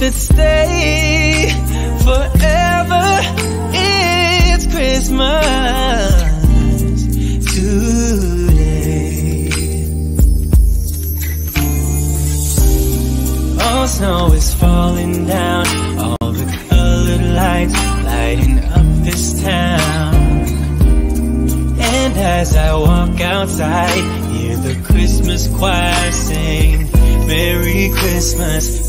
it stay forever. It's Christmas today. All snow is falling down, all the colored lights lighting up this town. And as I walk outside, hear the Christmas choir sing, Merry Christmas,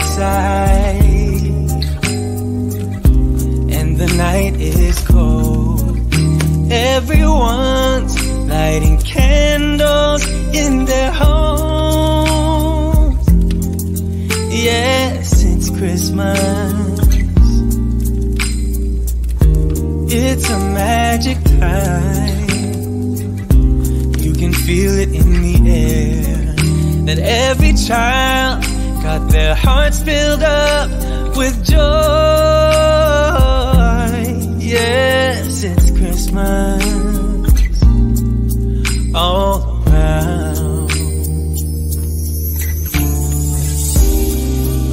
outside and the night is cold. Everyone's lighting candles in their homes. Yes, it's Christmas. It's a magic time. You can feel it in the air that every child filled up with joy. Yes, it's Christmas all around.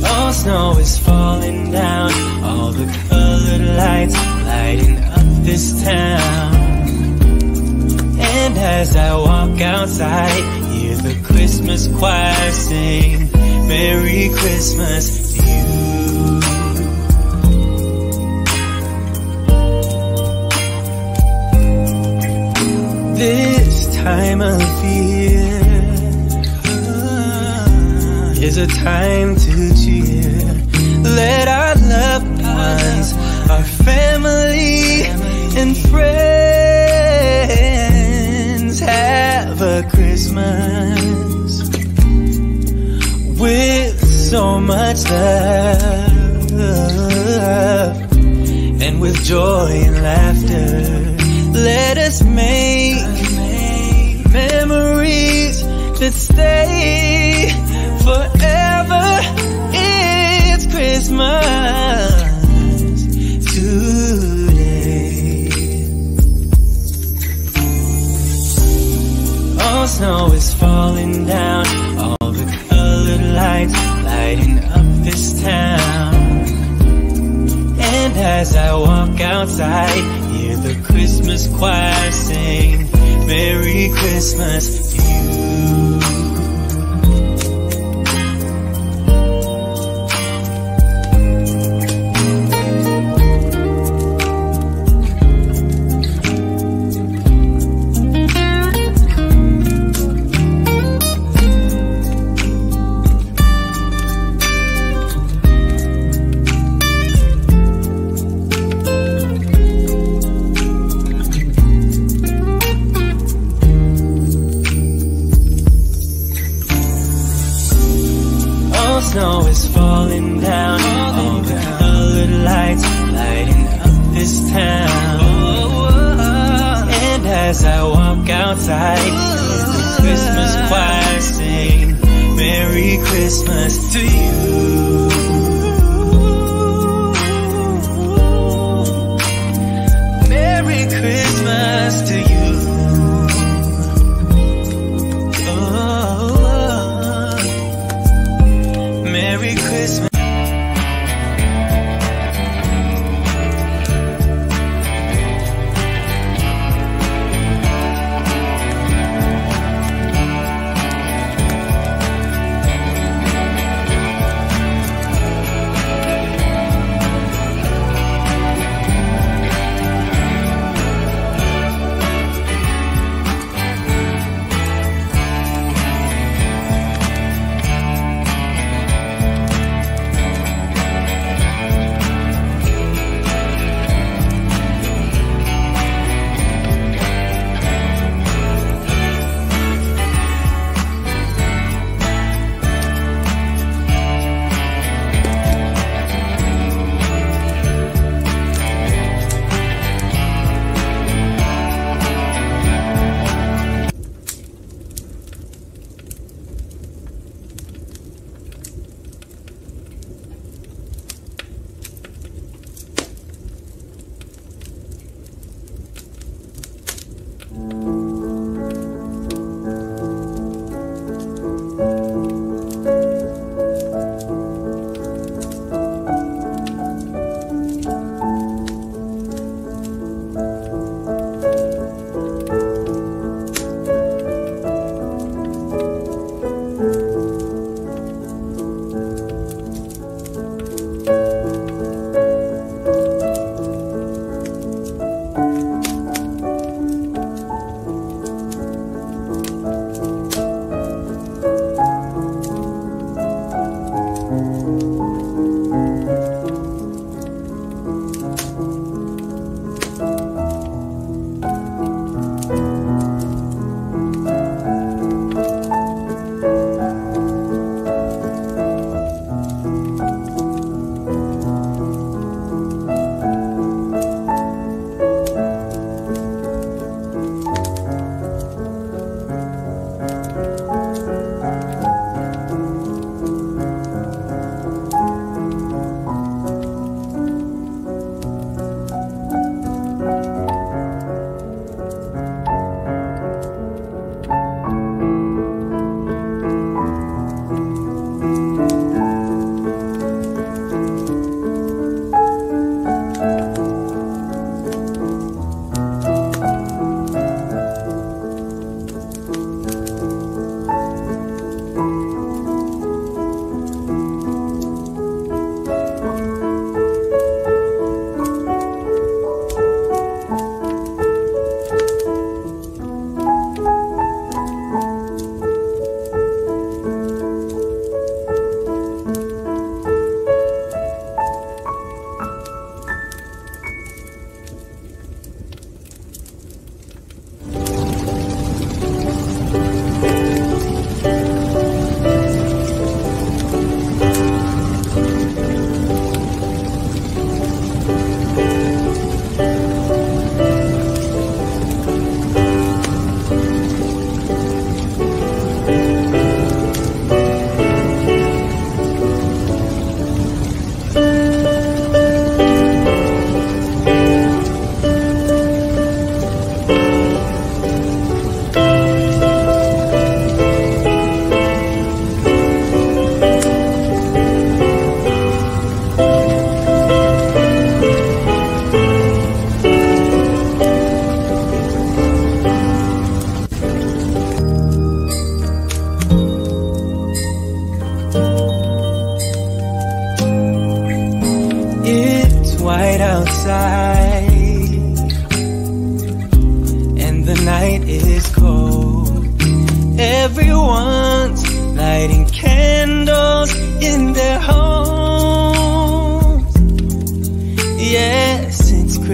All snow is falling down, all the colored lights lighting up this town. And as I walk outside, hear the Christmas choir sing, Merry Christmas you. This time of year ah, is a time to with so much love and with joy and laughter. Let us make memories that stay forever. It's Christmas today. All snow is falling down, lights lighting up this town. And as I walk outside, hear the Christmas choir sing, Merry Christmas to you.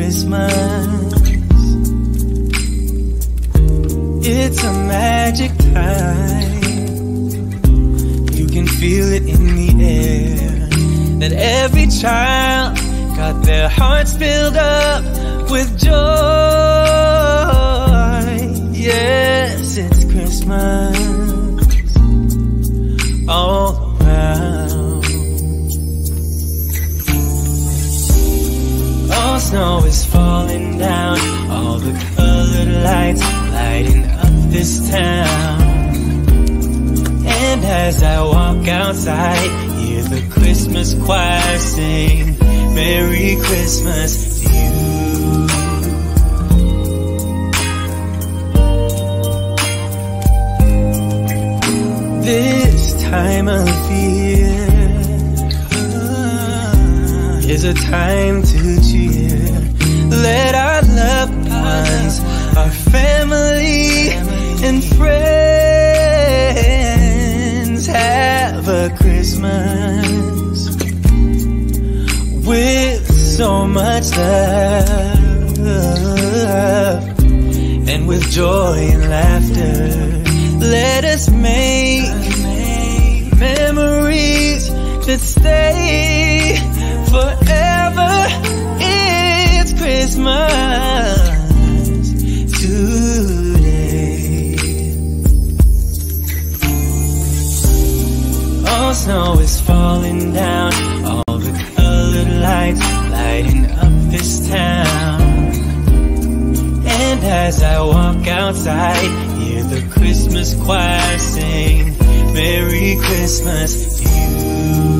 Christmas. It's a magic time. You can feel it in the air. That every child got their hearts filled up with joy. Yes, it's Christmas all snow is falling down, all the colored lights lighting up this town. And as I walk outside, hear the Christmas choir sing, Merry Christmas to you. This time of year uh, is a time to. Let our loved ones, our family and friends have a Christmas with so much love and with joy and laughter. Let us make memories that stay forever. Christmas today. All snow is falling down, all the colored lights lighting up this town. And as I walk outside, hear the Christmas choir sing, Merry Christmas to you.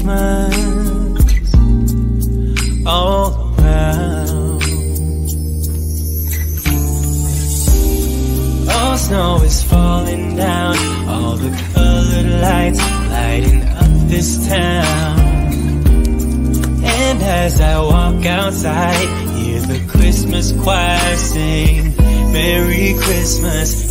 Christmas all around. All snow is falling down, all the colored lights lighting up this town. And as I walk outside, hear the Christmas choir sing, Merry Christmas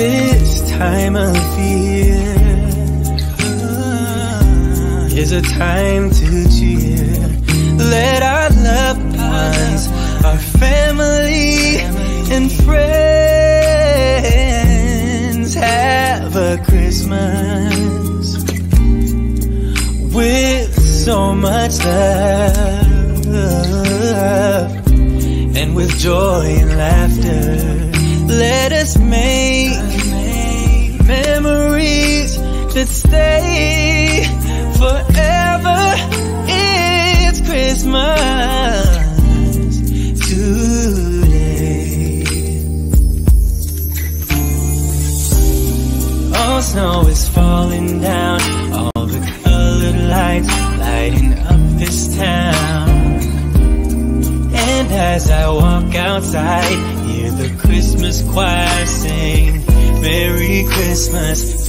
This time of year is a time to cheer. Let our loved ones, our family and friends have a Christmas with so much love and with joy and laughter. Let us make memories that stay forever. It's Christmas today. All snow is falling down, all the colored lights lighting up this town. And as I walk outside, hear the Christmas choir sing, Merry Christmas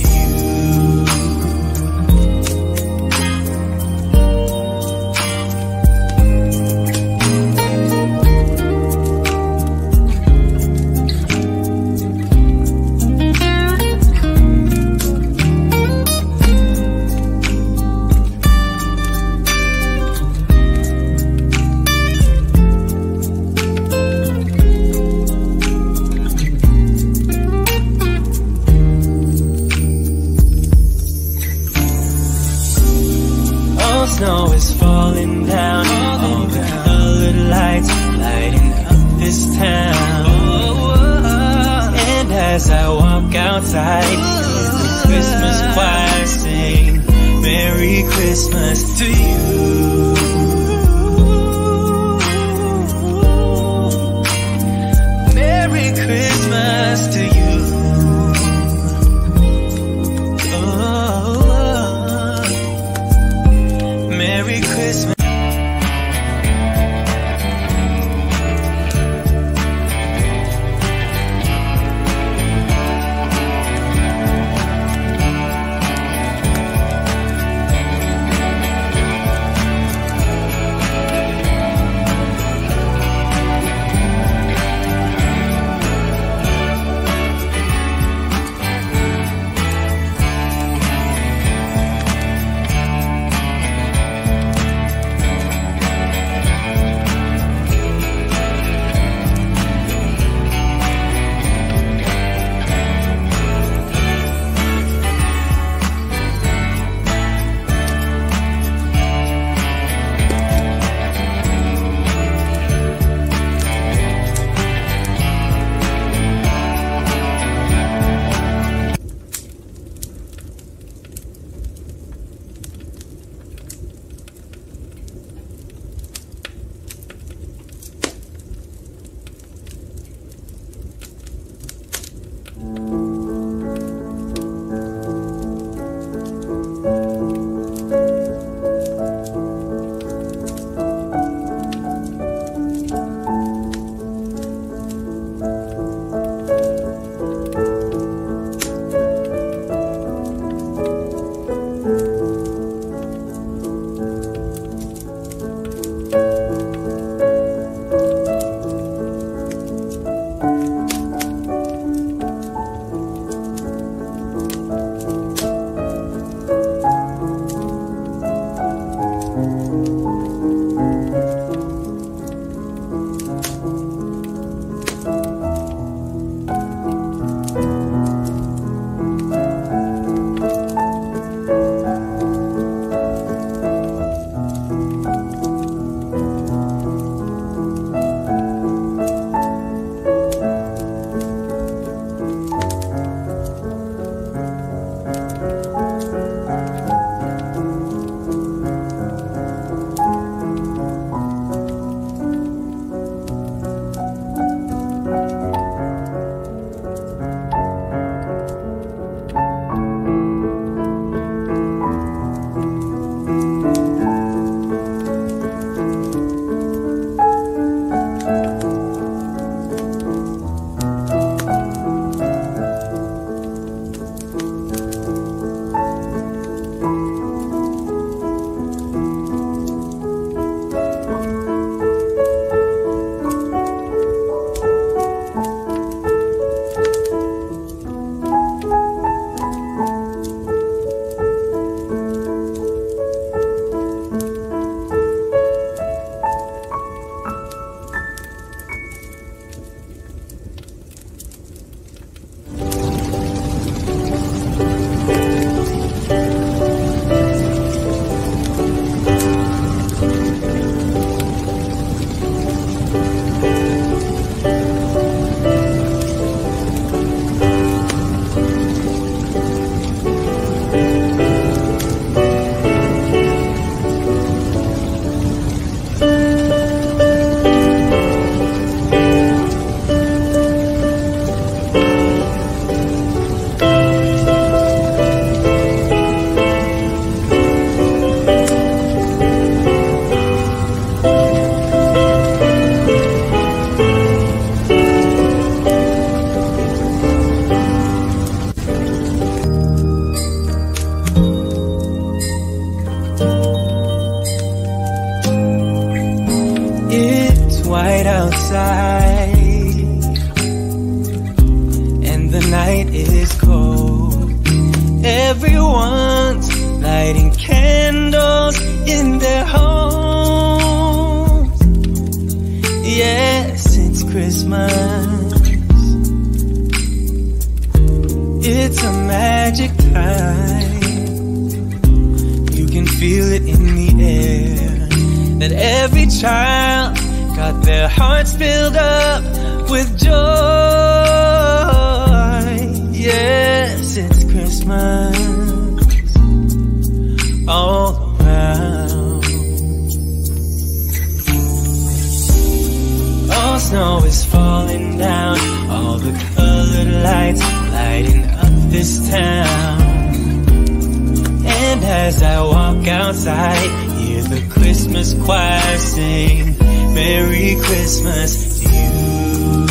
as I walk outside, hear the Christmas choir sing, Merry Christmas to you.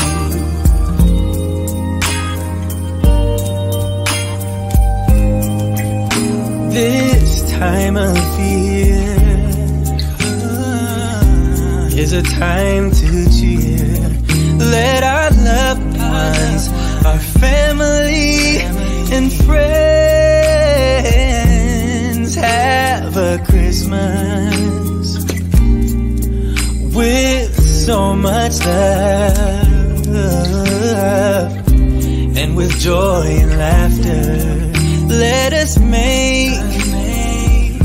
This time of year ah, is a time to cheer. Let our so much love and with joy and laughter. Let us make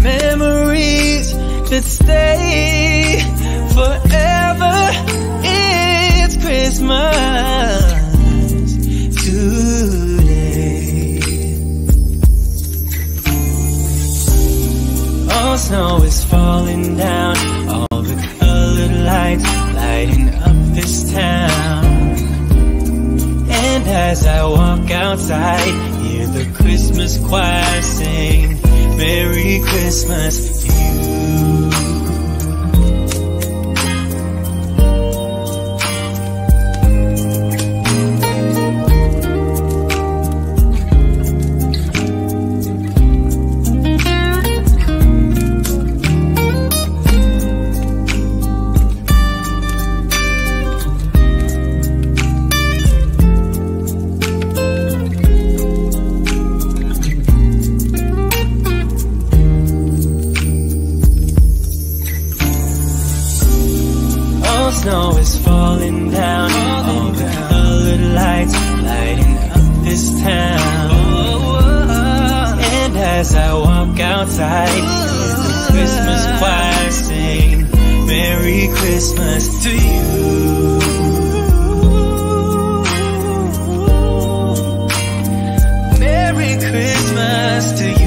memories that stay forever. It's Christmas outside, hear the Christmas choir sing, Merry Christmas snow is falling down, all the colored lights lighting up this town. And as I walk outside, the Christmas choir sing, Merry Christmas to you. Merry Christmas to you.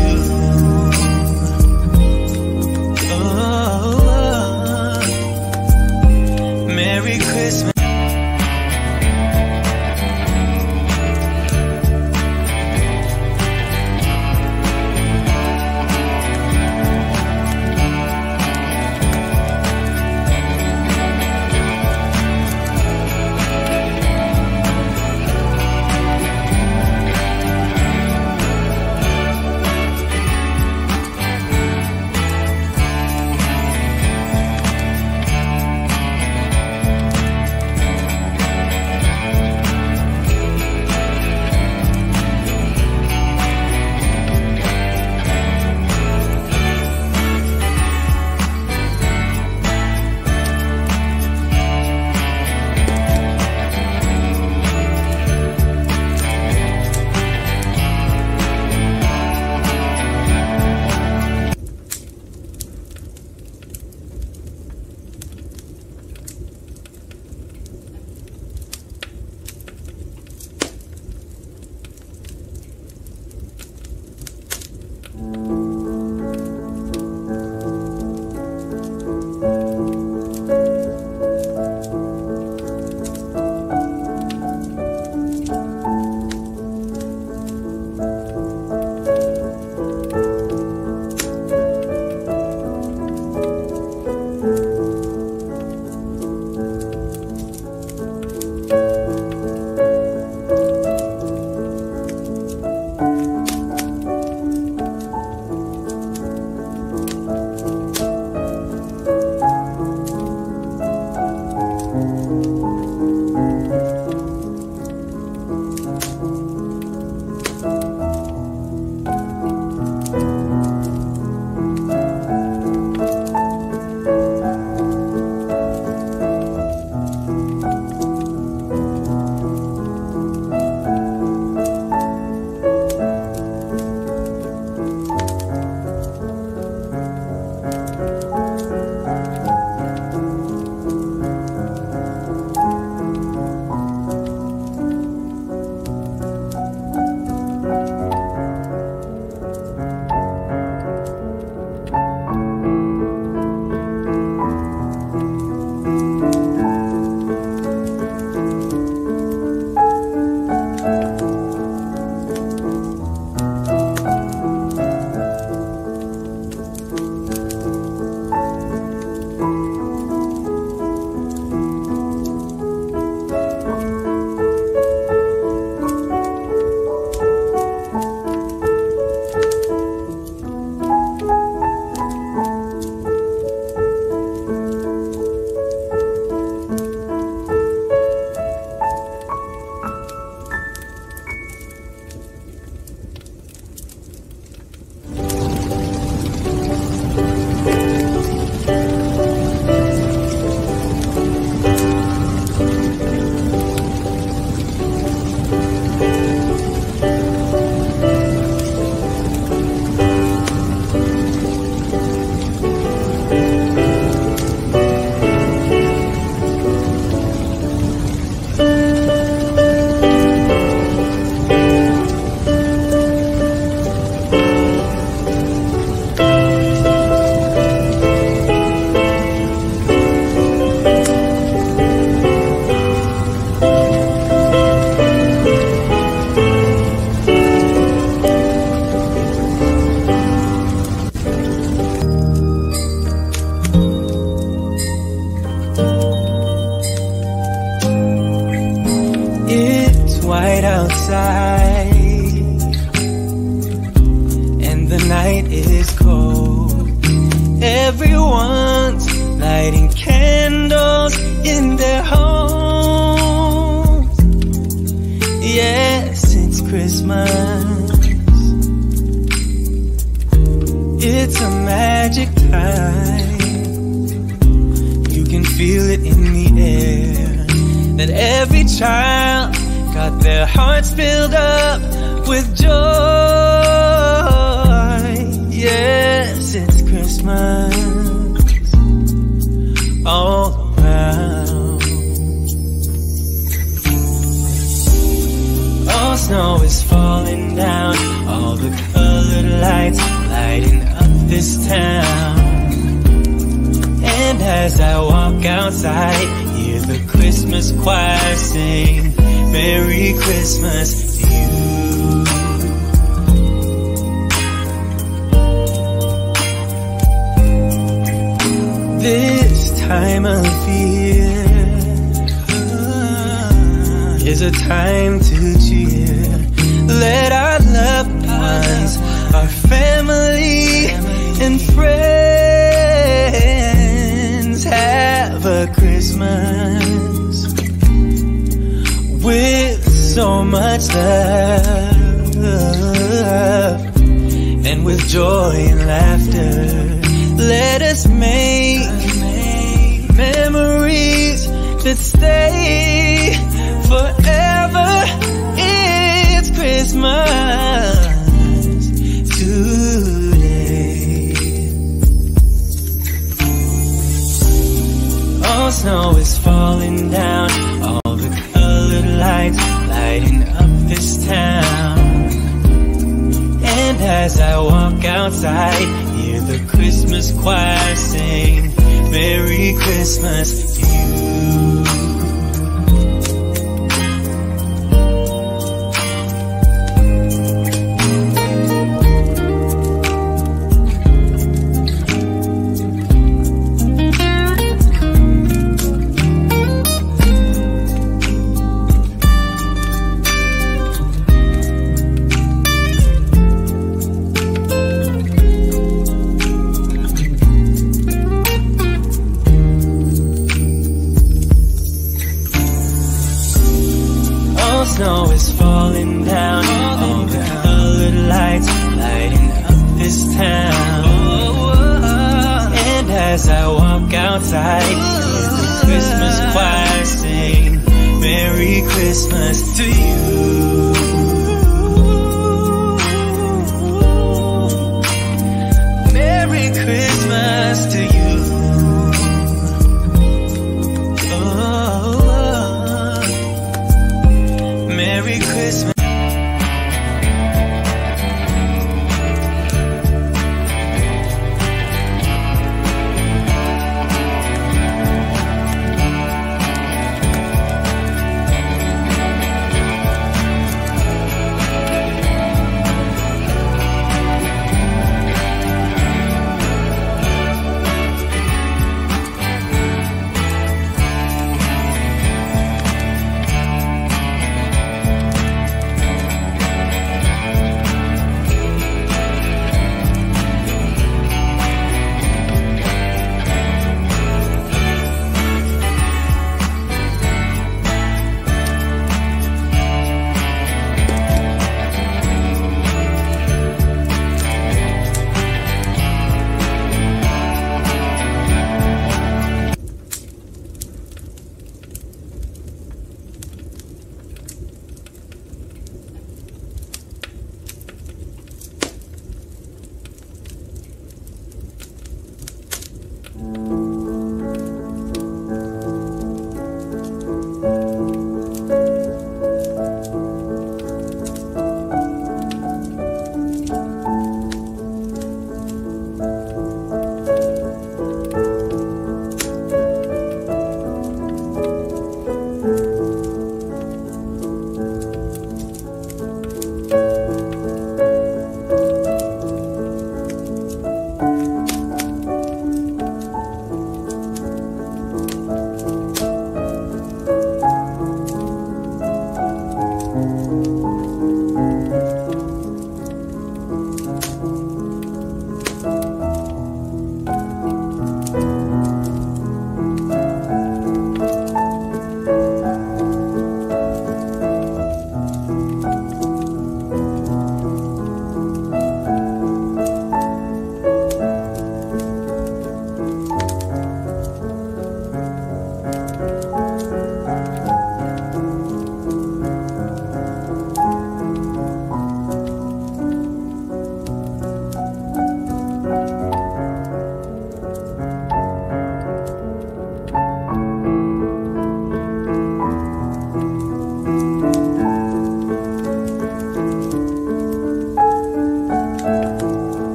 Time of year is a time to cheer. Let our loved ones, our family and friends have a Christmas with so much love and with joy and laughter. Let us make memories that stay forever. It's Christmas today. All snow is falling down, all the colored lights lighting up this town. And as I walk outside, hear the Christmas choir sing, Merry Christmas Merry Christmas to you.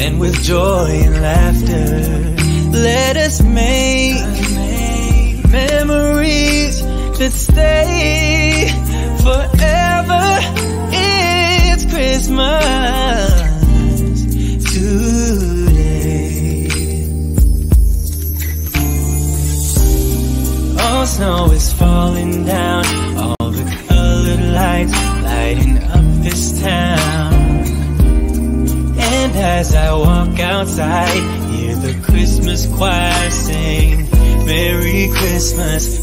And with joy and laughter, let us make memories that stay forever. Christmas.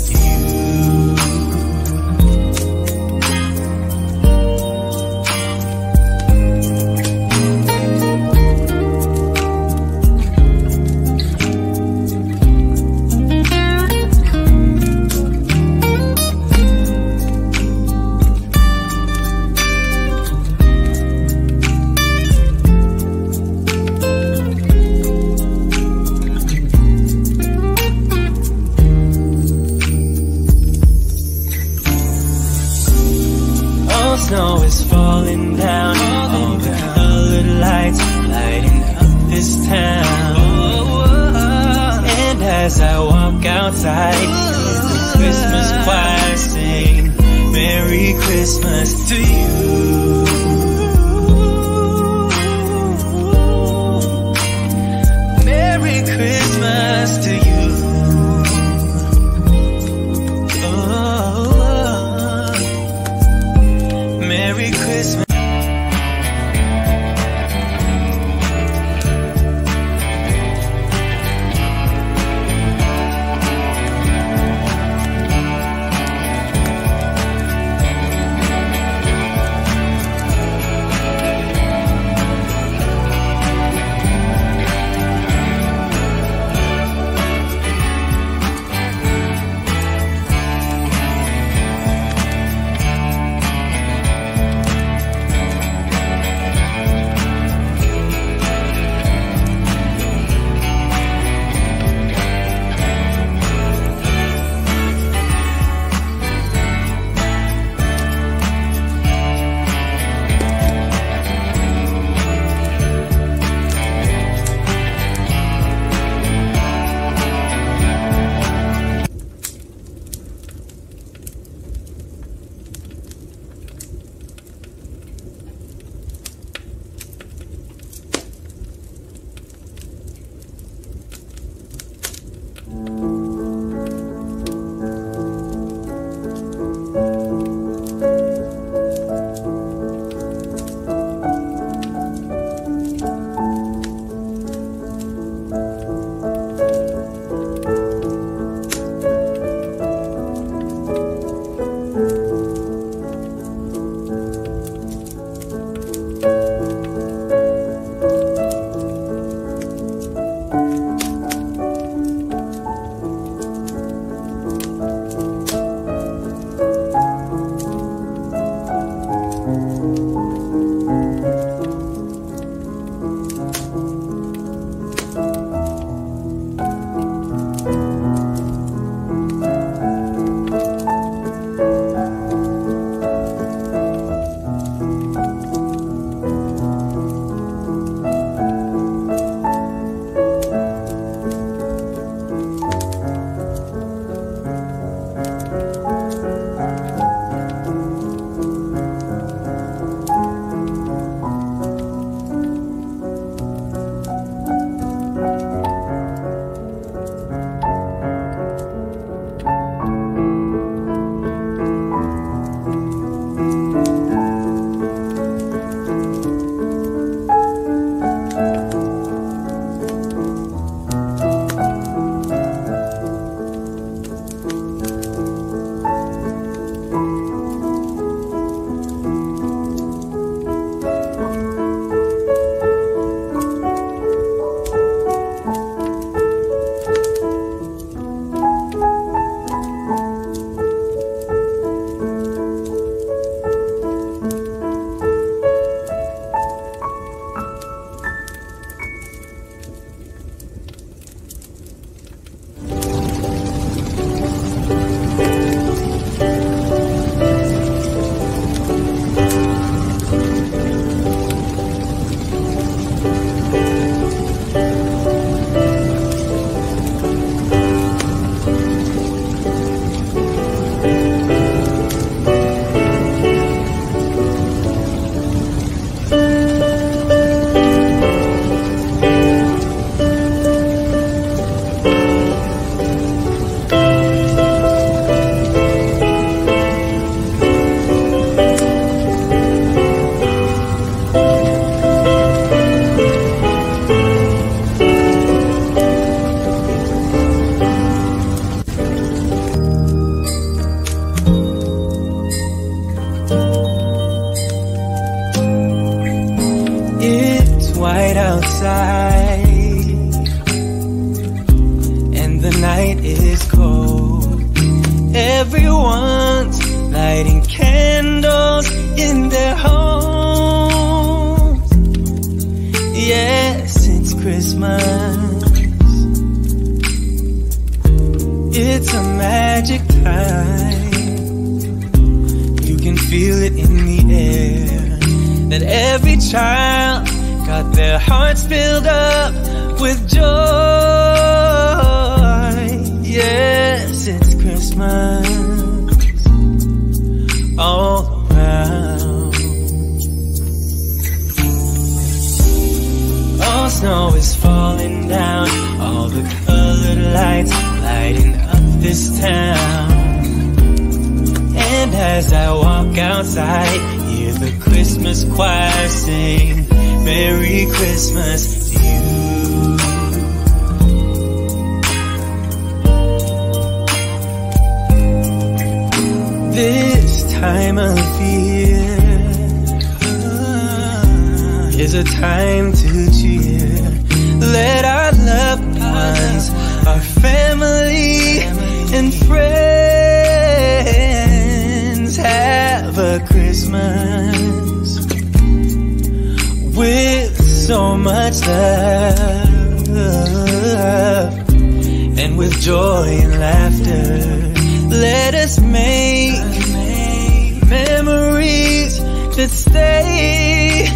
Let us make, make memories that stay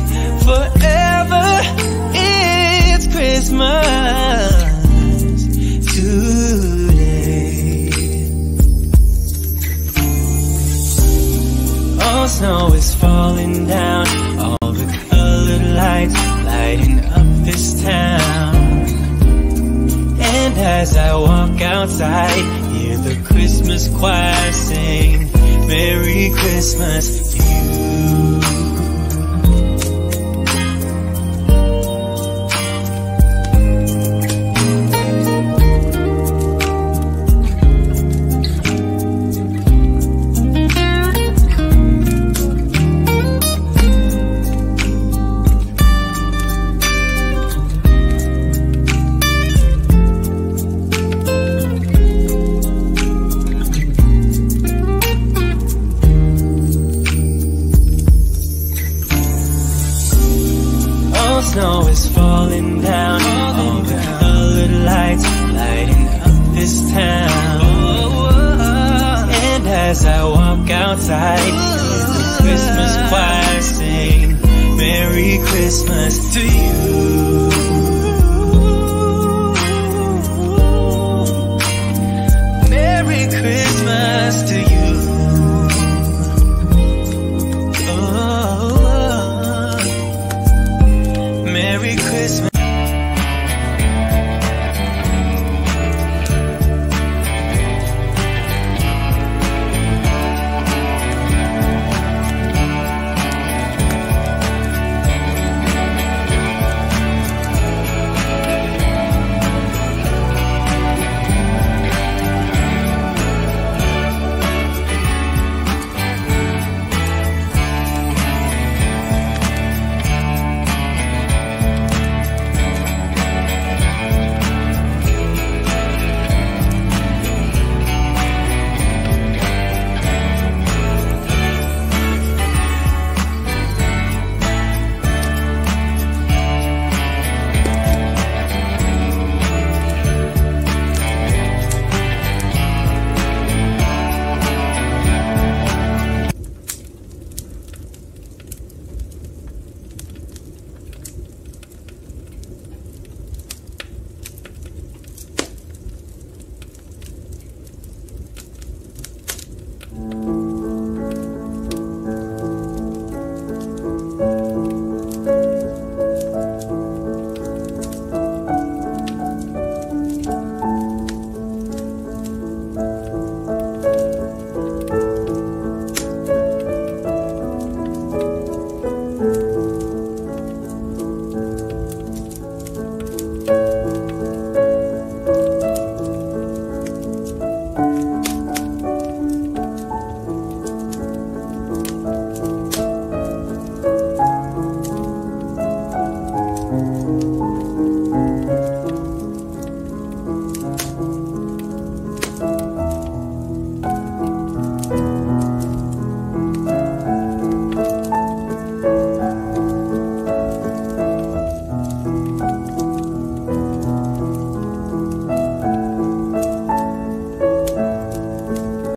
forever. Christmas.